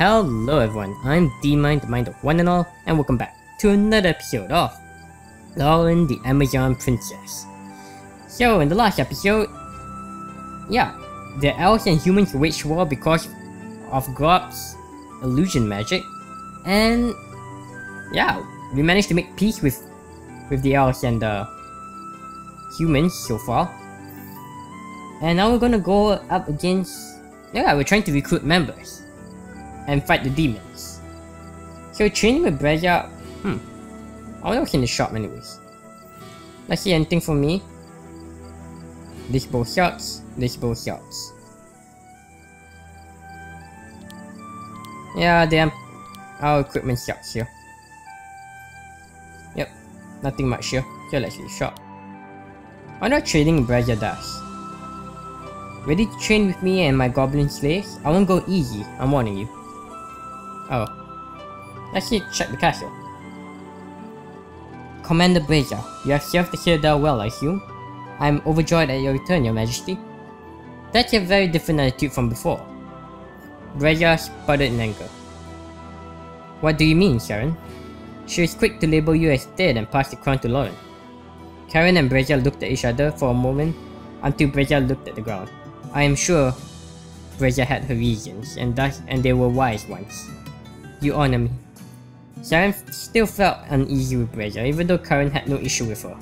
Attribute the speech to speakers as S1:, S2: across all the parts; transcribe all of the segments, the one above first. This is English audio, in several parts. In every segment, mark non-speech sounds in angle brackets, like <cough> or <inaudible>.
S1: Hello everyone, I'm D-Mind, the mind of one and all, and welcome back to another episode of Loren the Amazon Princess. So, in the last episode, yeah, the elves and humans waged war because of Glob's illusion magic, and yeah, we managed to make peace with with the elves and the humans so far. And now we're gonna go up against, yeah, we're trying to recruit members and fight the demons. So training with Brezia, hmm, I wonder what's in the shop anyways. Let's see anything for me. This bow shots, this bow shots. Yeah, damn. Our equipment sucks here. Yep, nothing much here. So let's shop. I know what trading Brezia does. Ready to train with me and my goblin slaves? I won't go easy, I'm warning you. Oh. Let's see, check the castle. Commander Brezia, you have served the Citadel well, I assume? I am overjoyed at your return, your majesty. That's a very different attitude from before. Brezia sputtered in anger. What do you mean, Sharon? She was quick to label you as dead and pass the crown to Loren. Karen and Brezia looked at each other for a moment until Brezia looked at the ground. I am sure Brezia had her reasons, and thus and they were wise ones. You honor me. Sharon still felt uneasy with Brezia, even though Karen had no issue with her.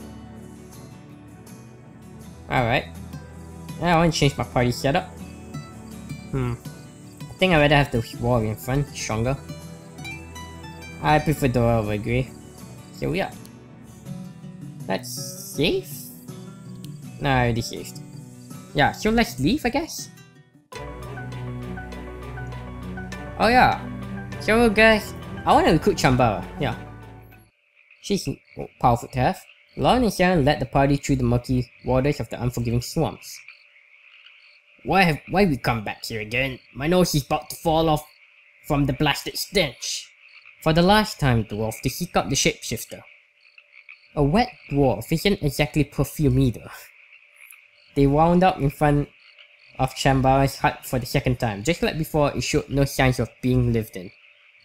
S1: Alright. I want to change my party setup. Hmm. I think I'd rather have the warrior in front, stronger. I prefer Dora over Grey. So yeah. That's safe? No, I already saved. Yeah, so let's leave I guess? Oh yeah. So guys, I want to recruit Chambara, yeah. She's oh, powerful to have. And Sharon led the party through the murky waters of the unforgiving swamps. Why have why we come back here again? My nose is about to fall off from the blasted stench. For the last time, dwarf, to seek out the shapeshifter. A wet dwarf isn't exactly perfume either. They wound up in front of Chambara's hut for the second time. Just like before, it showed no signs of being lived in.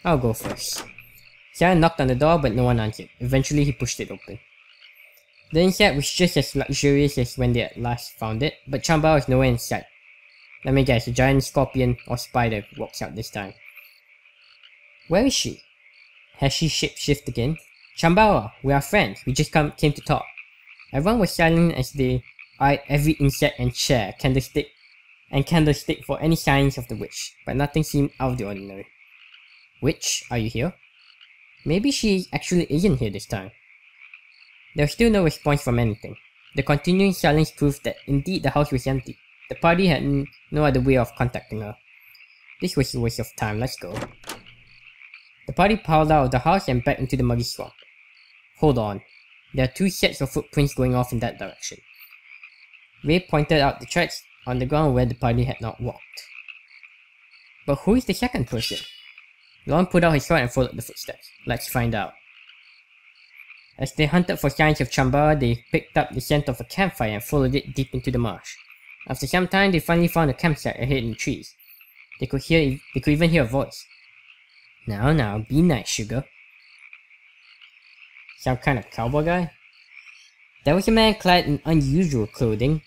S1: I'll go first. Sharon knocked on the door, but no one answered. Eventually, he pushed it open. The inside was just as luxurious as when they had last found it, but Chambara was nowhere in sight. Let me guess, a giant scorpion or spider walks out this time. Where is she? Has she shapeshifted again? Chambara, we are friends. We just come, came to talk. Everyone was silent as they eyed every insect and chair, candlestick, and candlestick for any signs of the witch, but nothing seemed out of the ordinary. Witch, are you here? Maybe she actually isn't here this time. There was still no response from anything. The continuing silence proved that indeed the house was empty. The party had no other way of contacting her. This was a waste of time, let's go. The party piled out of the house and back into the muddy swamp. Hold on. There are two sets of footprints going off in that direction. Ray pointed out the tracks on the ground where the party had not walked. But who is the second person? Loren put out his sword and followed the footsteps. Let's find out. As they hunted for signs of Chambara, they picked up the scent of a campfire and followed it deep into the marsh. After some time, they finally found a campsite ahead in the trees. They could hear, they could even hear a voice. Now, now, be nice, sugar. Some kind of cowboy guy? There was a man clad in unusual clothing,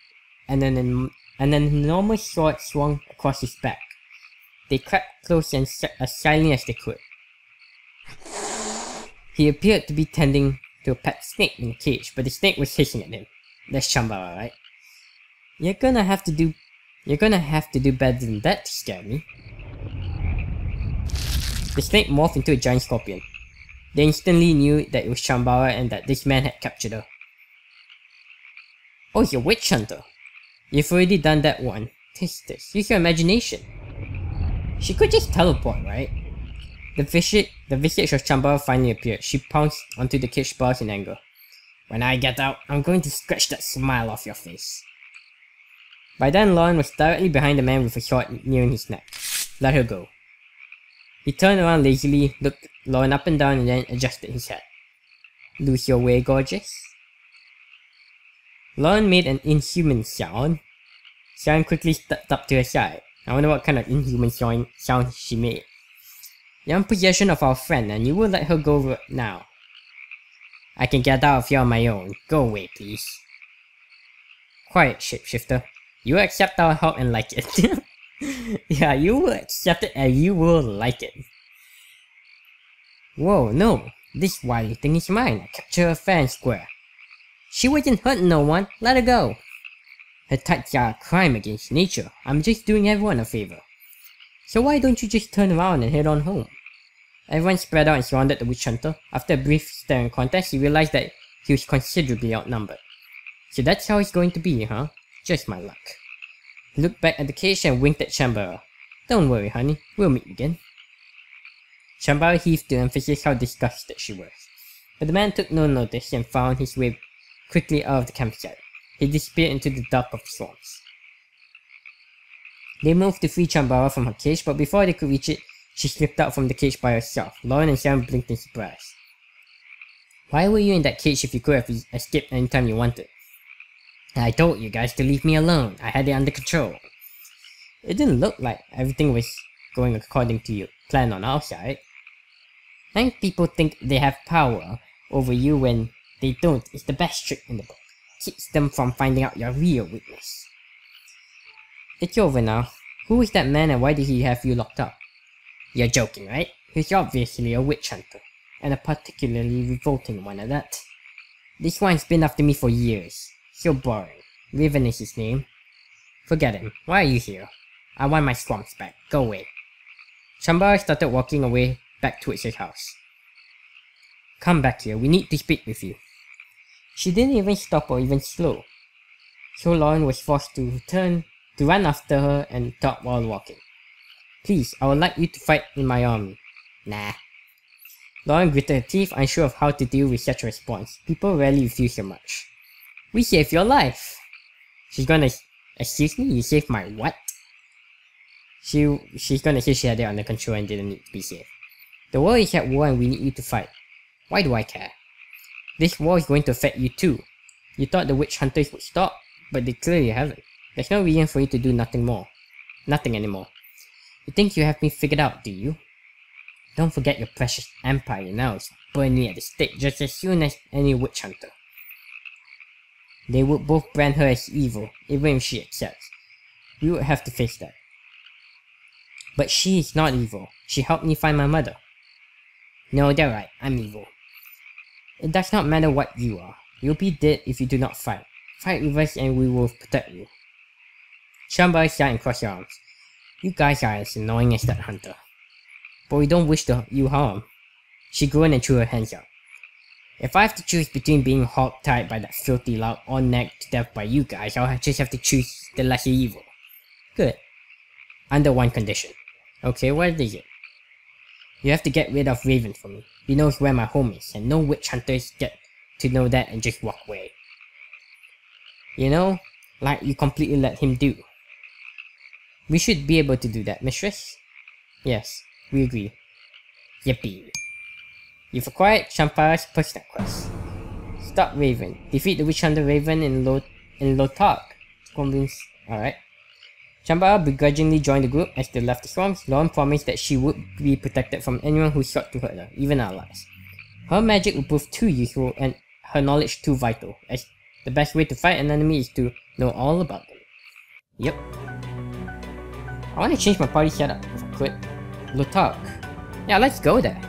S1: and an, and an enormous sword swung across his back. They crept close and sat as silent as they could. He appeared to be tending to a pet snake in a cage, but the snake was hissing at him. That's Chambara, right? You're gonna have to do you're gonna have to do better than that to scare me. The snake morphed into a giant scorpion. They instantly knew that it was Chambara and that this man had captured her. Oh, you're a witch hunter. You've already done that one. Taste this. Use your imagination. She could just teleport, right? The visage, the visage of Chambara finally appeared. She pounced onto the cage bars in anger. When I get out, I'm going to scratch that smile off your face. By then, Loren was directly behind the man with a sword nearing his neck. Let her go. He turned around lazily, looked Loren up and down, and then adjusted his head. Lose your way, gorgeous? Loren made an inhuman sound. Sharon quickly stepped up to her side. I wonder what kind of inhuman sound, sound she made. You're in possession of our friend and you will let her go now. I can get out of here on my own. Go away, please. Quiet, shapeshifter. You accept our help and like it. <laughs> yeah, you will accept it and you will like it. Whoa, no. This wily thing is mine. I captured her fair and square. She wasn't hurting no one. Let her go. Her touch are a crime against nature. I'm just doing everyone a favor. So why don't you just turn around and head on home? Everyone spread out and surrounded the witch hunter. After a brief staring contest, he realized that he was considerably outnumbered. So that's how it's going to be, huh? Just my luck. He looked back at the cage and winked at Chambara. Don't worry, honey. We'll meet again. Chambara heaved to emphasize how disgusted she was. But the man took no notice and found his way quickly out of the campsite. He disappeared into the dark of swamps. They moved to free Chambara from her cage, but before they could reach it, she slipped out from the cage by herself. Loren and Sam blinked in surprise. Why were you in that cage if you could have escaped anytime you wanted? I told you guys to leave me alone. I had it under control. It didn't look like everything was going according to your plan on our side. Think people think they have power over you when they don't. It's the best trick in the book. Keeps them from finding out your real weakness. It's over now. Who is that man and why did he have you locked up? You're joking, right? He's obviously a witch hunter, and a particularly revolting one at that. This one's been after me for years. So boring. Raven is his name. Forget him. Why are you here? I want my swamps back. Go away. Chambara started walking away back towards his house. Come back here. We need to speak with you. She didn't even stop or even slow. So Loren was forced to turn to run after her and talk while walking. Please, I would like you to fight in my army. Nah. Loren gritted her teeth, unsure of how to deal with such a response. People rarely refuse so much. We saved your life. She's gonna... Excuse me? You saved my what? She, she's gonna say she had it under control and didn't need to be saved. The world is at war and we need you to fight. Why do I care? This war is going to affect you too. You thought the witch hunters would stop, but they clearly haven't. There's no reason for you to do nothing more. Nothing anymore. You think you have me figured out, do you? Don't forget your precious empire now is burning at the stake just as soon as any witch hunter. They would both brand her as evil, even if she accepts. We would have to face that. But she is not evil. She helped me find my mother. No, they're right. I'm evil. It does not matter what you are. You'll be dead if you do not fight. Fight with us and we will protect you. Chambara sat and crossed your arms. You guys are as annoying as that hunter. But we don't wish to you harm. She groaned and threw her hands up. If I have to choose between being hog-tied by that filthy lout or necked to death by you guys, I'll just have to choose the lesser evil. Good. Under one condition. Okay, what is it? You have to get rid of Raven for me. He knows where my home is, and no witch hunters get to know that and just walk away. You know, like you completely let him do. We should be able to do that, mistress. Yes, we agree. Yippee. You've acquired Chambara's personal quest. Stop Raven. Defeat the Witch Hunter Raven in Lo in Lotark. Convince alright. Chambara begrudgingly joined the group as they left the swamps. Loren promised that she would be protected from anyone who sought to hurt her, even allies. Her magic would prove too useful and her knowledge too vital, as the best way to fight an enemy is to know all about them. Yep. I want to change my party setup if I could. Lotark. Yeah, let's go there.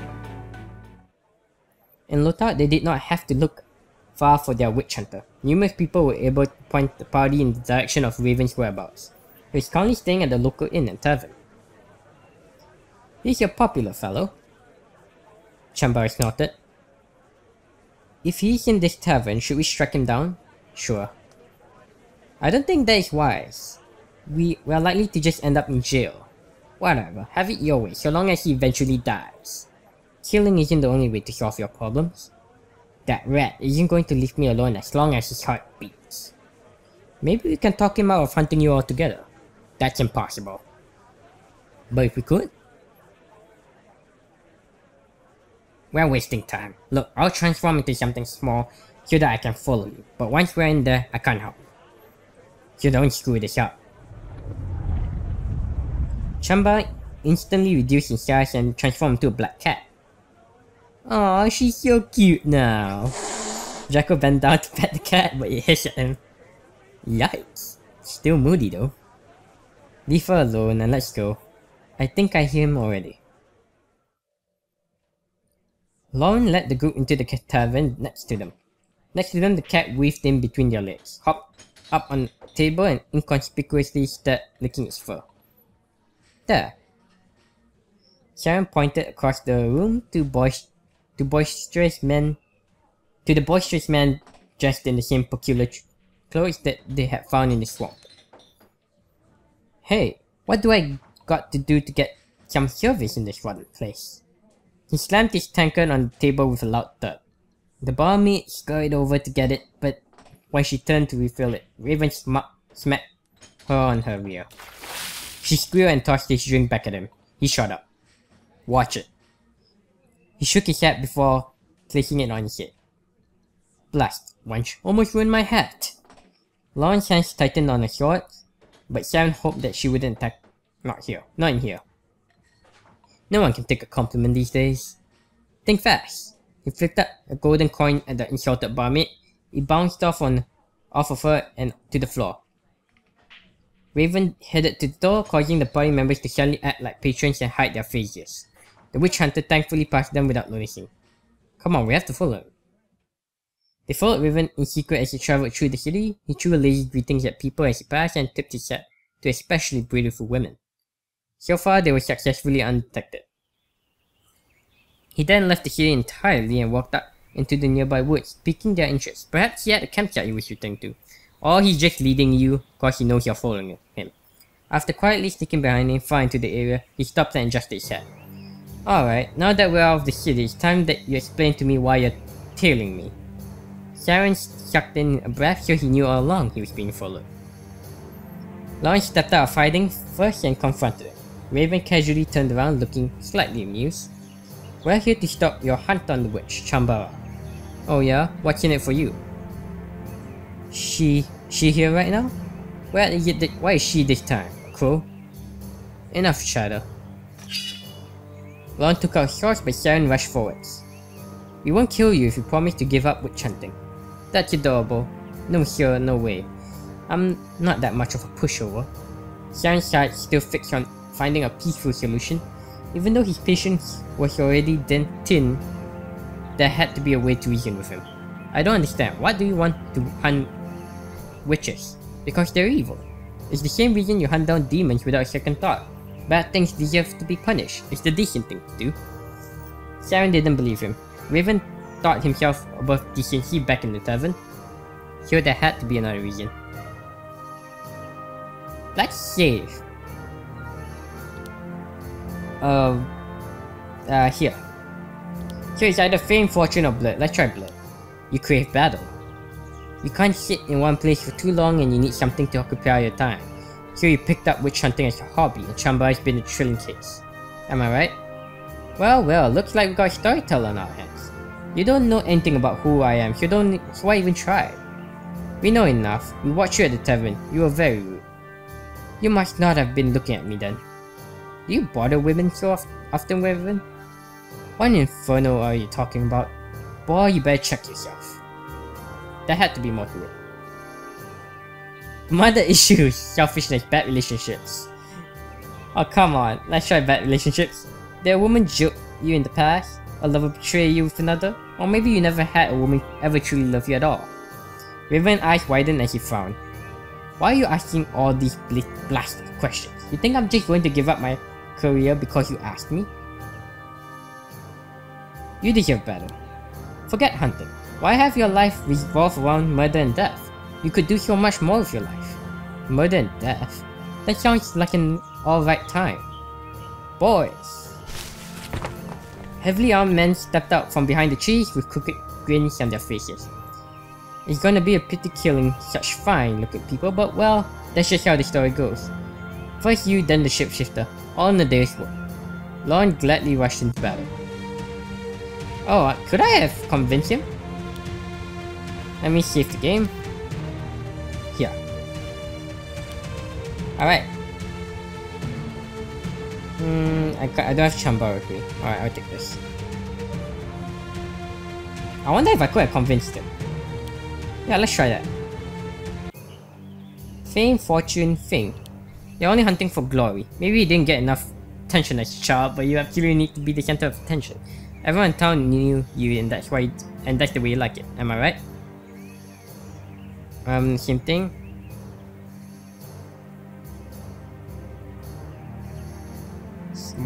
S1: In Lotark, they did not have to look far for their witch hunter. Numerous people were able to point the party in the direction of Raven's whereabouts. He is currently staying at the local inn and tavern. He's a popular fellow. Chambara snorted. If he's in this tavern, should we strike him down? Sure. I don't think that is wise we, we are likely to just end up in jail. Whatever, have it your way, so long as he eventually dies. Killing isn't the only way to solve your problems. That rat isn't going to leave me alone as long as his heart beats. Maybe we can talk him out of hunting you all together. That's impossible. But if we could? We're wasting time. Look, I'll transform into something small so that I can follow you. But once we're in there, I can't help. So don't screw this up. Chambara instantly reduced in size and transformed into a black cat. Aw, she's so cute now. Draco bent down to pet the cat, but it hissed at him. Yikes. Still moody though. Leave her alone and let's go. I think I hear him already. Loren led the group into the tavern next to them. Next to them, the cat weaved in between their legs, hopped up on a table and inconspicuously stared, licking its fur. There. Sharon pointed across the room to boys to boisterous men to the boisterous man dressed in the same peculiar clothes that they had found in the swamp. Hey, what do I got to do to get some service in this rotten place? He slammed his tankard on the table with a loud thud. The barmaid scurried over to get it, but when she turned to refill it, Raven sm smacked her on her rear. She squealed and tossed his drink back at him. He shot up. Watch it. He shook his hat before placing it on his head. Blast, wench, almost ruined my hat. Loren's hands tightened on her shorts, but Sharon hoped that she wouldn't attack. Not here. Not in here. No one can take a compliment these days. Think fast. He flicked up a golden coin at the insulted barmaid. It bounced off on off of her and to the floor. Raven headed to the door, causing the party members to suddenly act like patrons and hide their faces. The witch hunter thankfully passed them without noticing. Come on, we have to follow him. They followed Raven in secret as he traveled through the city. He threw lazy greetings at people as he passed and tipped his hat to especially beautiful women. So far, they were successfully undetected. He then left the city entirely and walked up into the nearby woods, piquing their interest. Perhaps he had a campsite he was returning to. Or he's just leading you cause he knows you're following him. After quietly sneaking behind him far into the area, he stopped and adjusted his hat. Alright, now that we're out of the city, it's time that you explain to me why you're tailing me. Sharon sucked in a breath so he knew all along he was being followed. Lawrence stepped out of hiding first and confronted him. Raven casually turned around looking slightly amused. We're here to stop your hunt on the witch, Chambara. Oh yeah? What's in it for you? She... she here right now? Where is it why is she this time? Crow? Enough chatter. Lon took out swords but Sharon rushed forwards. We won't kill you if you promise to give up witch hunting. That's adorable. No sure, no way. I'm not that much of a pushover. Sights still fixed on finding a peaceful solution. Even though his patience was already thin, there had to be a way to reason with him. I don't understand. Why do you want to hunt witches? Because they're evil. It's the same reason you hunt down demons without a second thought. Bad things deserve to be punished. It's the decent thing to do. Sharon didn't believe him. Raven thought himself above decency back in the tavern. So there had to be another reason. Let's save. Uh, uh, here. So it's either fame, fortune, or blood. Let's try blood. You crave battle. You can't sit in one place for too long and you need something to occupy your time. So you picked up witch hunting as a hobby and Chamba has been a thrilling case. Am I right? Well, well, looks like we got a storyteller on our hands. You don't know anything about who I am, you don't so why even try? We know enough. We watched you at the tavern. You were very rude. You must not have been looking at me then. Do you bother women so often, Raven? What inferno are you talking about? Boy, you better check yourself. That had to be more to it. Mother issues, <laughs> selfishness, bad relationships. Oh come on, let's try bad relationships. Did a woman joke you in the past? A lover betray you with another? Or maybe you never had a woman ever truly love you at all. Raven's eyes widened as he frowned. Why are you asking all these blasted questions? You think I'm just going to give up my career because you asked me? You deserve better. Forget hunting. Why have your life revolve around murder and death? You could do so much more with your life. Murder and death? That sounds like an alright time. Boys! Heavily armed men stepped out from behind the trees with crooked grins on their faces. It's gonna be a pity killing such fine looking people, but well, that's just how the story goes. First you, then the shapeshifter, all in a day's work. Loren gladly rushed into battle. Oh, uh, could I have convinced him? Let me save the game. Here. Alright. Hmm, I, I don't have Chamba with me. Alright, I'll take this. I wonder if I could have convinced him. Yeah, let's try that. Fame, fortune, fame. You're only hunting for glory. Maybe you didn't get enough attention as a child, but you absolutely need to be the center of attention. Everyone in town knew you and that's why and that's the way you like it. Am I right? Um, same thing.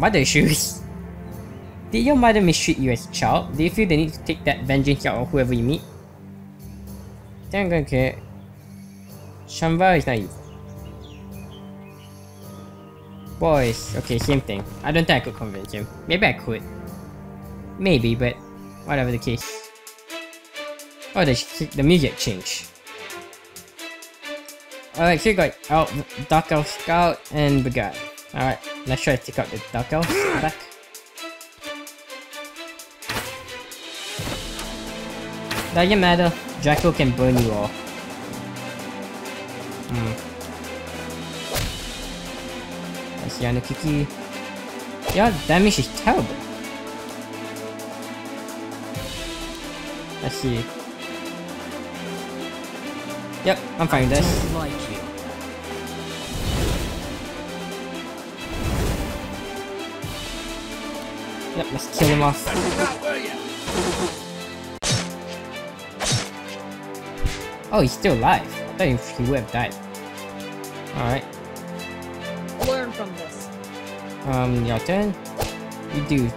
S1: Mother issues. Did your mother mistreat you as a child? Do you feel the need to take that vengeance out on whoever you meet? Then I'm gonna. Shamba is naive. Boys, okay, same thing. I don't think I could convince him. Maybe I could. Maybe, but whatever the case. Oh, the, the music changed. Alright, so you got out Dark Elf Scout and Brigade. Alright, let's try to take out the Dark Elf back. Doesn't matter, Draco can burn you all. Hmm. Let's see, Amukiki. Your damage is terrible. Let's see. Yep, I'm fine with this. Yep, let's kill him off. Oh, he's still alive. I thought he would have died. Alright.
S2: Learn from this.
S1: Um, your turn. You do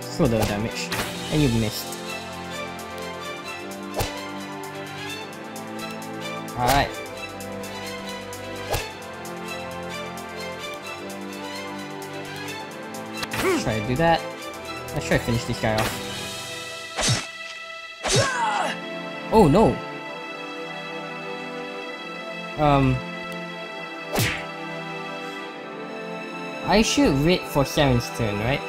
S1: so little damage. And you missed. Alright. Try to do that. Let's try to finish this guy off. Oh no! Um... I should wait for Sharon's turn, right?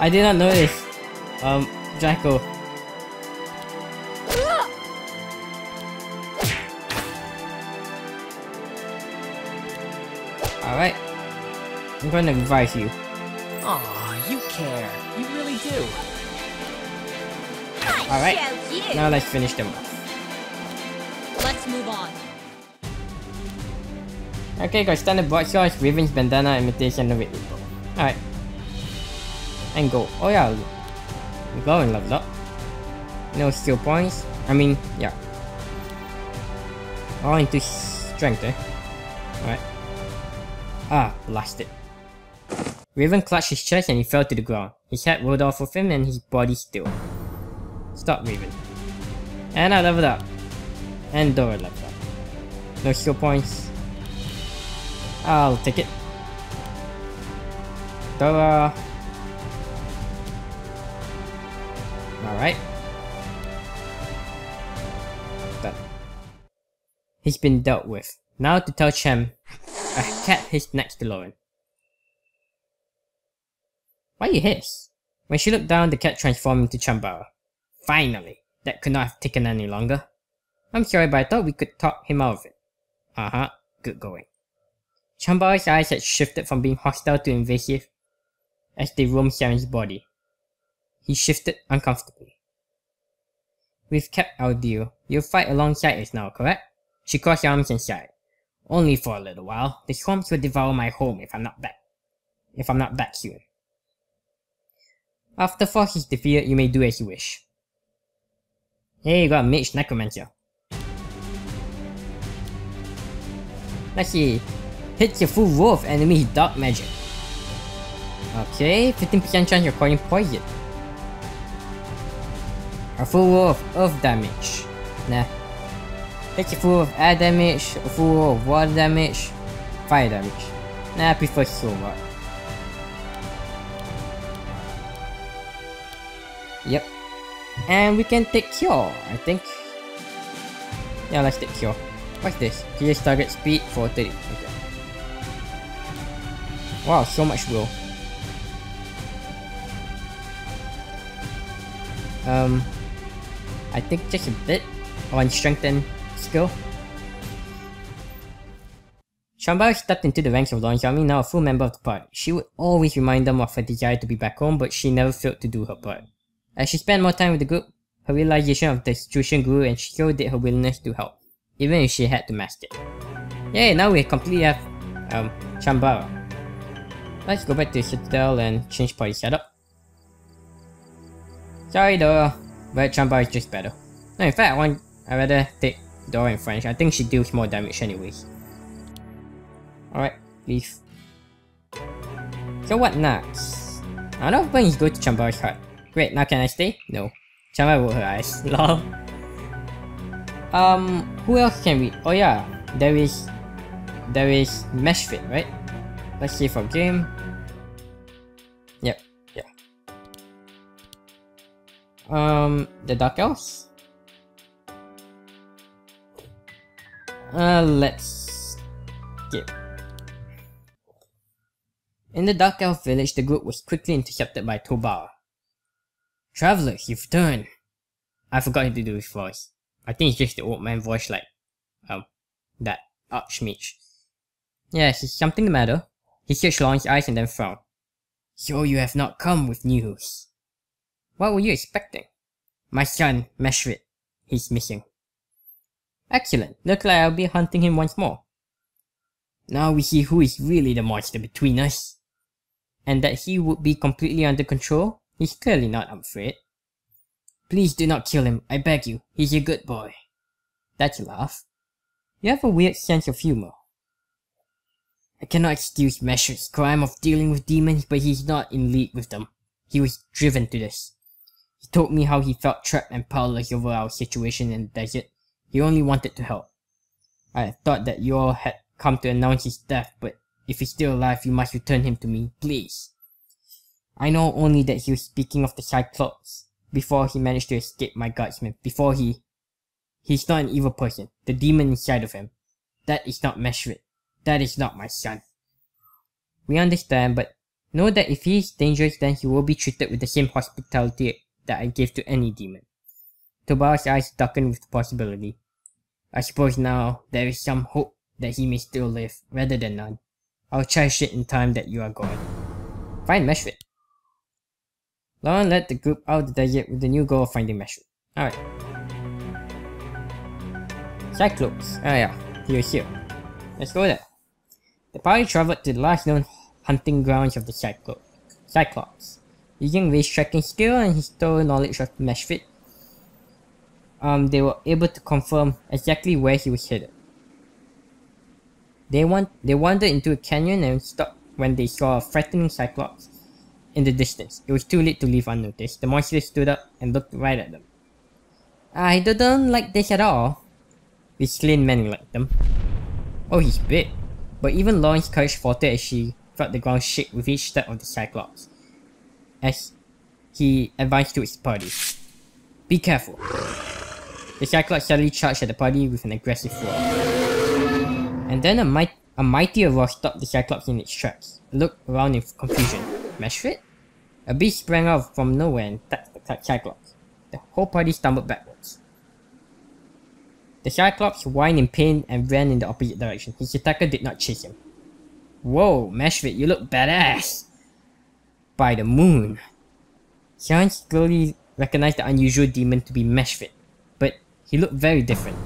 S1: I did not notice. Um, Draco. I'm gonna advise you.
S3: Aw, you care. You really do.
S1: Alright. Now let's finish them off.
S2: Let's move on.
S1: Okay, got standard broadswords, Raven's bandana, imitation of it. Alright. And go. Oh yeah. Go and level up. No skill points. I mean, yeah. All into strength, eh? Alright. Ah, blasted. Raven clutched his chest and he fell to the ground. His head rolled off of him and his body still. Stop, Raven. And I leveled up. And Dora leveled up. No skill points. I'll take it. Dora. Alright. Done. He's been dealt with. Now to tell Chem a cat hissed next to Loren. Why you hiss? When she looked down, the cat transformed into Chambara. Finally! That could not have taken any longer. I'm sorry, but I thought we could talk him out of it. Uh-huh. Good going. Chambara's eyes had shifted from being hostile to invasive as they roamed Sharon's body. He shifted uncomfortably. We've kept our deal. You'll fight alongside us now, correct? She crossed her arms and sighed. Only for a little while. The swamps will devour my home if I'm not back. If I'm not back soon. After Fox is defeated, you may do as you wish. Hey, you got a mage necromancer. Let's see. Hits your full row of enemy dark magic. Okay, 15% chance you're calling poison. A full row of earth damage. Nah. Hits your full row of air damage, a full row of water damage, fire damage. Nah, I prefer silver. Yep. And we can take cure, I think. Yeah, let's take cure. What's this? Clears target speed for 30. Okay. Wow, so much will. Um, I think just a bit on strengthen skill. Chambara stepped into the ranks of Loren's army, now a full member of the party. She would always remind them of her desire to be back home, but she never failed to do her part. As she spent more time with the group, her realization of the situation grew and she showed her willingness to help, even if she had to mask it. Yay, now we completely have um, Chambara. Let's go back to Citadel and change party setup. Sorry though, but Chambara is just better. No, in fact, I want I rather take Dora in French. I think she deals more damage anyways. Alright, leave. So what next? I don't think he's going to Chambara's hut. Great, now can I stay? No. Chambara rolled her eyes. <laughs> Lol. Um, who else can we? Oh yeah, there is, there is Mesphit, right? Let's see for game. Yep, yeah. Um, the Dark Elves. Uh, let's skip. In the Dark Elf village, the group was quickly intercepted by Tobar. Travelers, you've. I forgot to do his voice. I think it's just the old man voice like, um, that Archmage. Yes, is something the matter? He searched Loren's eyes and then frowned. So you have not come with news. What were you expecting? My son, Mesphit. He's missing. Excellent. Looks like I'll be hunting him once more. Now we see who is really the monster between us. And that he would be completely under control, he's clearly not, I'm afraid. Please do not kill him, I beg you. He's a good boy. That's a laugh. You have a weird sense of humor. I cannot excuse Mesphit's crime of dealing with demons, but he's not in league with them. He was driven to this. He told me how he felt trapped and powerless over our situation in the desert. He only wanted to help. I thought that you all had come to announce his death, but if he's still alive, you must return him to me, please. I know only that he was speaking of the Cyclops before he managed to escape my guardsmen, before he... He's not an evil person, the demon inside of him. That is not Mesphit. That is not my son. We understand, but know that if he is dangerous, then he will be treated with the same hospitality that I give to any demon. Tobias' eyes darkened with the possibility. I suppose now there is some hope that he may still live, rather than none. I'll cherish it in time that you are gone. Find Mesphit. Loren led the group out of the desert with the new goal of finding Mesphit. Alright. Cyclops. Ah yeah, he was here. Let's go there. The party traveled to the last known hunting grounds of the Cyclo Cyclops. Using race tracking skill and his thorough knowledge of Mesphit, um, they were able to confirm exactly where he was headed. They want they wandered into a canyon and stopped when they saw a threatening Cyclops in the distance. It was too late to leave unnoticed. The monster stood up and looked right at them. I don't like this at all. The slain men like them. Oh, he's big. But even Loren's courage faltered as she felt the ground shake with each step of the Cyclops. As he advanced to his party. Be careful. The Cyclops suddenly charged at the party with an aggressive roar. And then a, might a mightier roar stopped the Cyclops in its tracks. It looked around in confusion. Mesphit? A beast sprang out from nowhere and attacked the Cyclops. The whole party stumbled backwards. The Cyclops whined in pain and ran in the opposite direction. His attacker did not chase him. Whoa, Mesphit, you look badass! By the moon. Xian slowly recognized the unusual demon to be Mesphit, but he looked very different.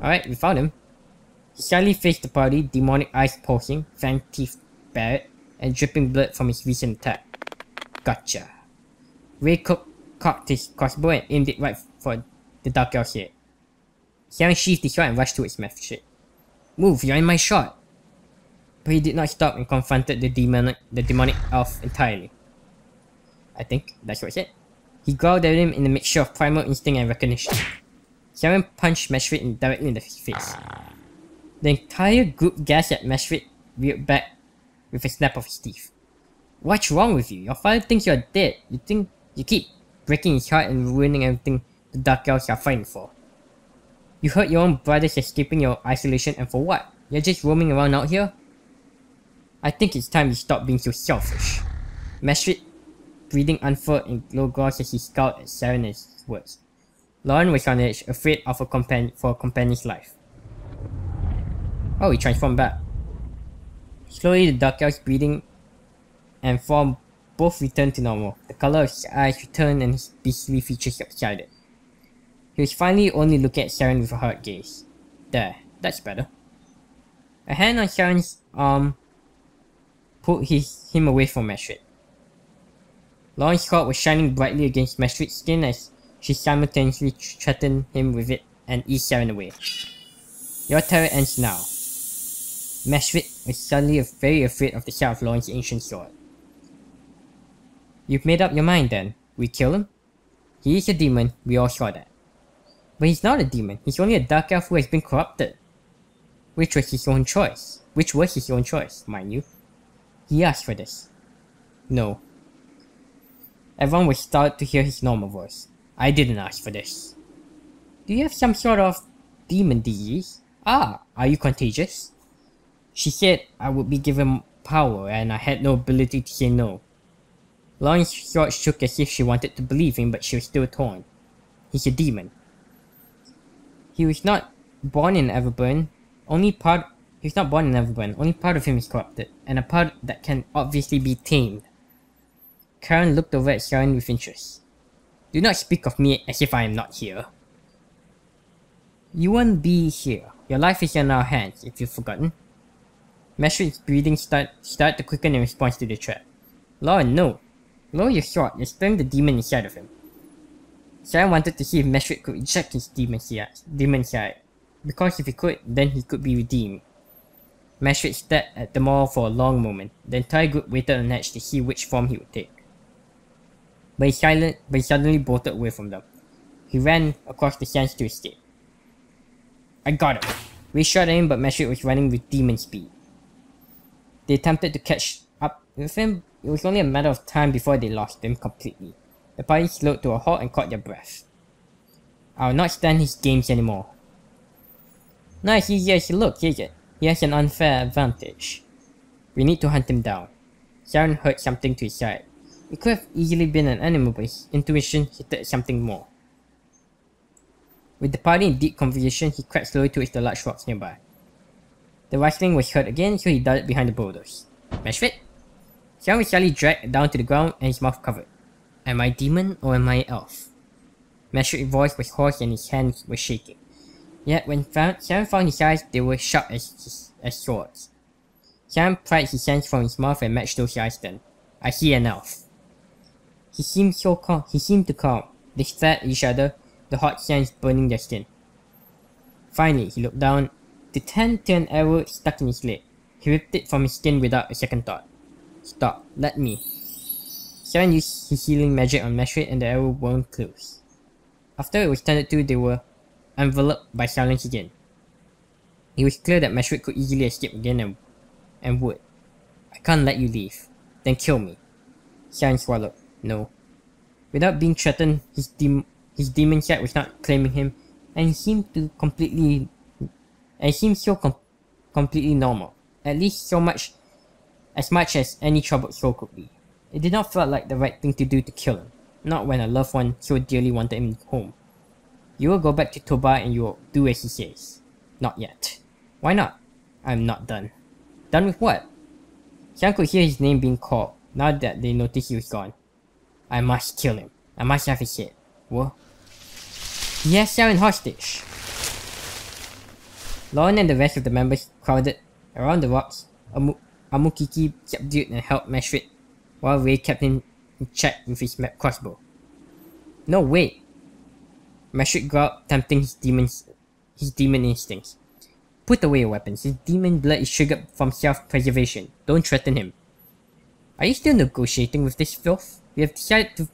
S1: Alright, we found him. He shyly faced the party, demonic eyes pulsing, fang teeth bared, and dripping blood from his recent attack. Gotcha. Ray Cook cocked his crossbow and aimed it right for the Dark Elf's head. Xiang sheathed the shot and rushed towards Mesphit. Move, you're in my shot! But he did not stop and confronted the demonic, the demonic elf entirely. I think that's what he said. He growled at him in a mixture of primal instinct and recognition. Xiaoran punched Mesphit directly in the face. The entire group gasped at Mesphit, reared back with a snap of his teeth. What's wrong with you? Your father thinks you're dead. You think you keep breaking his heart and ruining everything the Dark Elves are fighting for. You hurt your own brothers escaping your isolation and for what? You're just roaming around out here? I think it's time you stop being so selfish. Mesphit breathing unfurled in low grouse as he scowled at Serena's words. Loren was on edge, afraid of a companion for a companion's life. Oh, he transformed back. Slowly, the dark elf's breathing and form both returned to normal. The color of his eyes returned and his beastly features subsided. He was finally only looking at Sharon with a hard gaze. There, that's better. A hand on Sharon's arm pulled his, him away from Mesphit. Loren's sword was shining brightly against Mesphit's skin as she simultaneously threatened him with it and eased Sharon away. Your terror ends now. Mesphit was suddenly very afraid of the sight of Loren's ancient sword. You've made up your mind then. We kill him? He is a demon, we all saw that. But he's not a demon, he's only a dark elf who has been corrupted. Which was his own choice. Which was his own choice, mind you. He asked for this. No. Everyone was startled to hear his normal voice. I didn't ask for this. Do you have some sort of demon disease? Ah, are you contagious? She said I would be given power and I had no ability to say no. Loren's throat shook as if she wanted to believe him, but she was still torn. He's a demon. He was not born in Everburn. Only part he's not born in Everburn. Only part of him is corrupted, and a part that can obviously be tamed. Karen looked over at Sharon with interest. Do not speak of me as if I am not here. You won't be here. Your life is in our hands, if you've forgotten. Mesphit's breathing start, started to quicken in response to the threat. Loren, no. Lower your sword, you're stirring the demon inside of him. Sharon wanted to see if Mesphit could eject his demon side, demon side, because if he could, then he could be redeemed. Mesphit stared at them all for a long moment. The entire group waited on edge to see which form he would take. But he, silent, but he suddenly bolted away from them. He ran across the sands to escape. I got him. We shot him, but Mesphit was running with demon speed. They attempted to catch up with him. It was only a matter of time before they lost him completely. The party slowed to a halt and caught their breath. I'll not stand his games anymore. Not as easy as he looks, is it? He has an unfair advantage. We need to hunt him down. Sharon heard something to his side. It could have easily been an animal, but his intuition hinted something more. With the party in deep conversation, he crept slowly towards the large rocks nearby. The rustling was heard again, so he darted behind the boulders. Mesphit? Sharon was suddenly dragged down to the ground and his mouth covered. Am I demon or am I elf? Mesphit's voice was hoarse and his hands were shaking. Yet when found, Sharon found his eyes, they were sharp as, as swords. Sharon pried his hands from his mouth and matched those eyes then. I see an elf. He seemed so calm. He seemed to calm. They stared at each other, the hot sands burning their skin. Finally, he looked down The an arrow stuck in his leg. He ripped it from his skin without a second thought. Stop. Let me. Sharon used his healing magic on Mesphit and the arrow won't close. After it was tended to, they were enveloped by silence again. It was clear that Mesphit could easily escape again and, and would. I can't let you leave. Then kill me. Sharon swallowed. No. Without being threatened, his, dem his demon side was not claiming him, and he seemed to completely... and seemed so com completely normal. At least so much... as much as any troubled soul could be. It did not feel like the right thing to do to kill him. Not when a loved one so dearly wanted him home. You will go back to Toba and you will do as he says. Not yet. Why not? I'm not done. Done with what? Xiang could hear his name being called, now that they noticed he was gone. I must kill him. I must have his head. What? He has Sharon hostage. Loren and the rest of the members crowded around the rocks. Amu Amukiki subdued and held Mesphit, while Ray kept him in check with his crossbow. No, wait. Mesphit growled, tempting his demons, his demon instincts. Put away your weapons. His demon blood is triggered from self-preservation. Don't threaten him. Are you still negotiating with this filth? We have decided to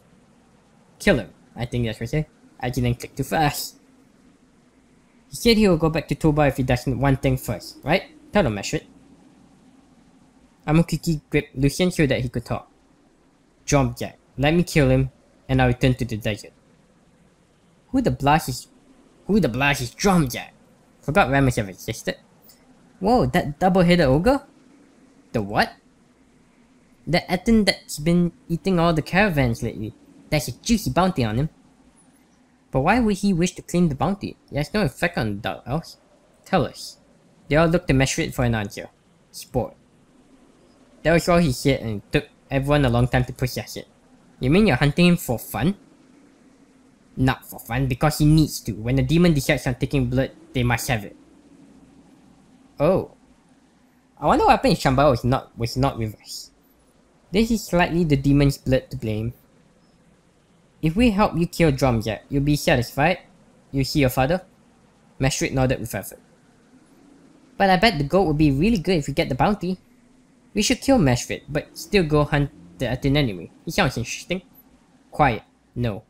S1: kill him. I think that's what I say. I didn't click too fast. He said he will go back to Toba if he does one thing first, right? Tell him, Meshrit. Amukiki gripped Lucian so that he could talk. Jump Jack, let me kill him, and I'll return to the desert. Who the blast is... Who the blast is Drum Jack? Forgot Rammus ever existed. Whoa, that double-headed ogre? The what? The Etten that's been eating all the caravans lately. That's a juicy bounty on him. But why would he wish to claim the bounty? It has no effect on the dark elves. Tell us. They all looked to Mesphit for an answer. Sport. That was all he said and it took everyone a long time to process it. You mean you're hunting him for fun? Not for fun, because he needs to. When the demon decides on taking blood, they must have it. Oh. I wonder what happened if Shambhala was not was not with us. This is slightly the demon's blood to blame. If we help you kill Dromzak, you'll be satisfied? You'll see your father? Mesphit nodded with effort. But I bet the gold would be really good if we get the bounty. We should kill Mesphit, but still go hunt the Aten anyway. It sounds interesting. Quiet. No.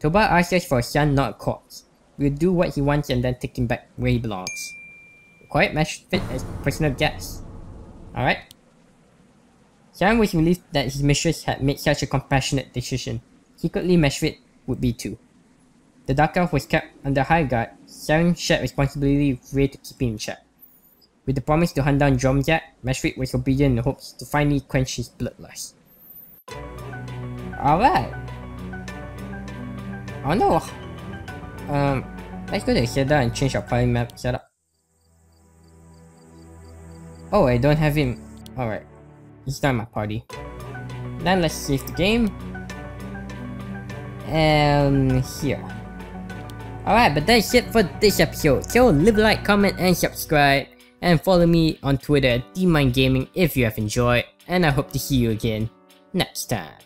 S1: Toba asked us for a son, not a corpse. We'll do what he wants and then take him back where he belongs. Quiet Mesphit as personal guest. Alright? Sam was relieved that his mistress had made such a compassionate decision. Secretly, Mesphit would be too. The Dark Elf was kept under high guard. Sharon shared responsibility with Ray to keep him in check. With the promise to hunt down Dromzak, Mesphit was obedient in hopes to finally quench his bloodlust. Alright. I wonder Um, let's go to Hilda and change our party map setup. Oh, I don't have him. Alright. He's not my party. Then let's save the game. And here. Alright, but that's it for this episode. So leave a like, comment, and subscribe. And follow me on Twitter at DMindGaming if you have enjoyed. And I hope to see you again next time.